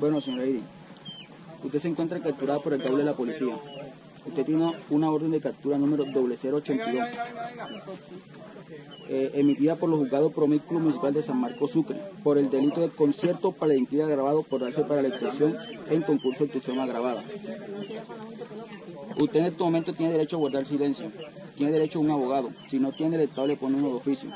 Bueno, señora Iri, usted se encuentra capturada por el cable de la policía. Usted tiene una orden de captura número 0082, eh, emitida por los juzgados Promículo Municipal de San Marcos Sucre, por el delito de concierto para delinquir agravado por darse para la extorsión en concurso de extorsión agravada. Usted en este momento tiene derecho a guardar silencio, tiene derecho a un abogado. Si no tiene, el Estado le pone uno de oficio.